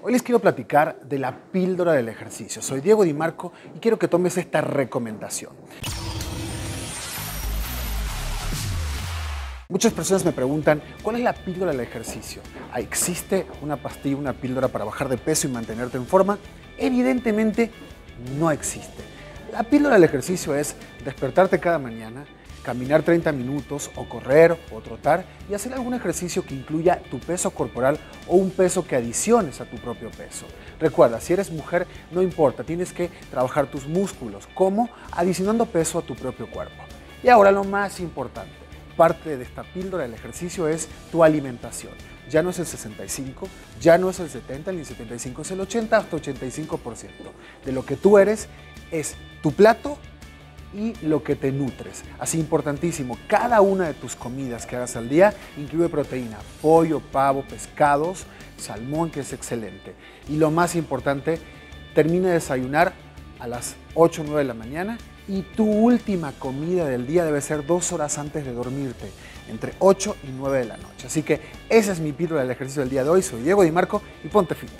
Hoy les quiero platicar de la píldora del ejercicio. Soy Diego Di Marco y quiero que tomes esta recomendación. Muchas personas me preguntan, ¿cuál es la píldora del ejercicio? ¿Existe una pastilla, una píldora para bajar de peso y mantenerte en forma? Evidentemente no existe. La píldora del ejercicio es despertarte cada mañana, caminar 30 minutos o correr o trotar y hacer algún ejercicio que incluya tu peso corporal o un peso que adiciones a tu propio peso. Recuerda, si eres mujer, no importa, tienes que trabajar tus músculos. ¿Cómo? Adicionando peso a tu propio cuerpo. Y ahora lo más importante, parte de esta píldora del ejercicio es tu alimentación. Ya no es el 65, ya no es el 70 ni el 75, es el 80 hasta 85%. De lo que tú eres es tu plato y lo que te nutres. Así importantísimo, cada una de tus comidas que hagas al día incluye proteína, pollo, pavo, pescados, salmón, que es excelente. Y lo más importante, termina de desayunar a las 8 o 9 de la mañana y tu última comida del día debe ser dos horas antes de dormirte, entre 8 y 9 de la noche. Así que esa es mi píldora del ejercicio del día de hoy. Soy Diego Di Marco y ponte fit.